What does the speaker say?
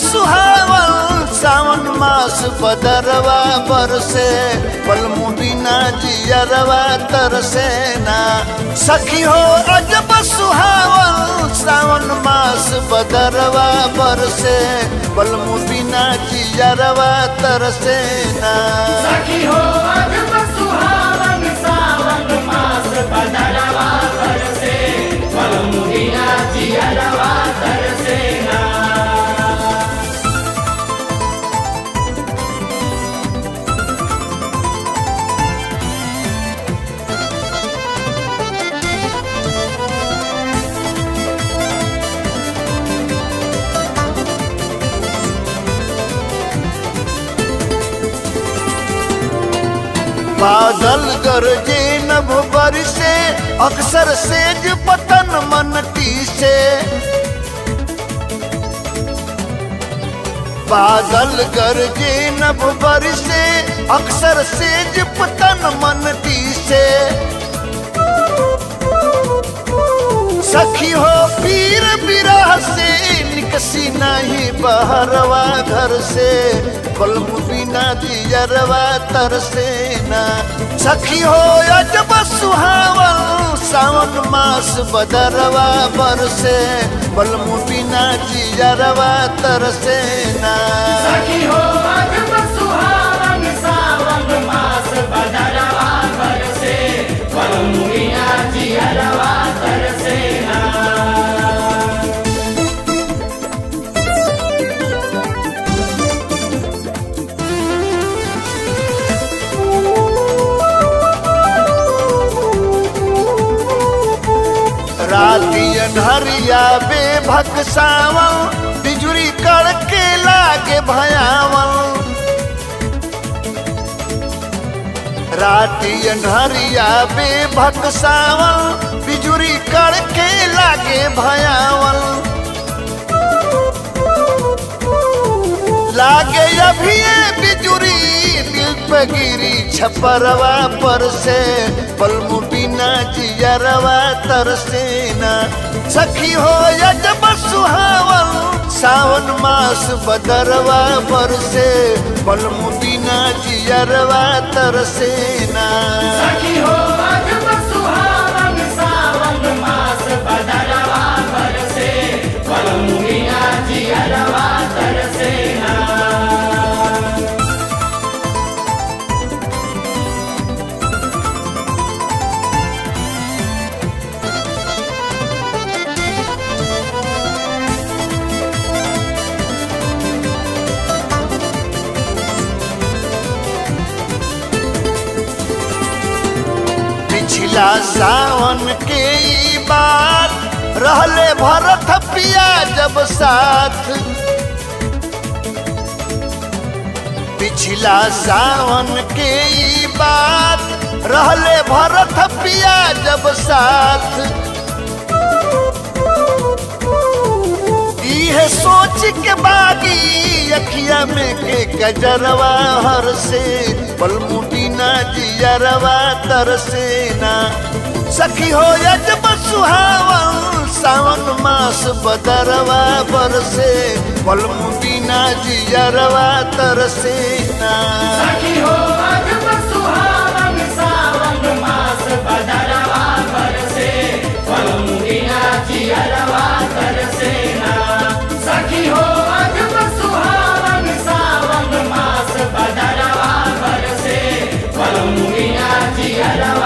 सुहावन सावन मास बदरवा बरसे बलमु बिना जियरवा तरसेना सखी हो, अजब सुहावन सावन मास बदरवा बरसे बलमु बिना जियरवा तरसेना सखी हो बादल गरजे नभ बरसे अक्सर सेज पतन मन से। बादल गरजे नभ बरसे अक्सर सेज पतन मन से। सखी हो, पीर बिरह से, निकसी नहीं बहरवा घर से। बलमु बिना दियरवा तरसेना सखी हो, अजब सुहावन, सावन मास बदरवा बरसे बलमु बिना जियरवा तरसेना सखी हो, अजब राती अन्हरिया बेभक सावन बिजुरी कड़के लागे भयावन राती अन्हरिया बेभक सावन बिजुरी कड़के लागे भयावन लागे अभी बिजुरी दिल पे गिरी छपरवा पर से पलमु बिना जियरवा तरसेना सखी हो यजब सुहावल सावन मास बदरवा बरसे बलमुदीना जियरवा तरसेना सखी हो पिछला सावन के बात। रहले भरत पिया जब साथ। पिछला सावन के बात। रहले भरत पिया जब साथ। इहे सोच के बागी अखिया में के गजरवा हर से बलमुटी ना जियरवा तरसेना सखी हो यजब सुहावन, सावन मास बदरवा बरसे बलमुटी ना जियरवा तरसेना बदरवा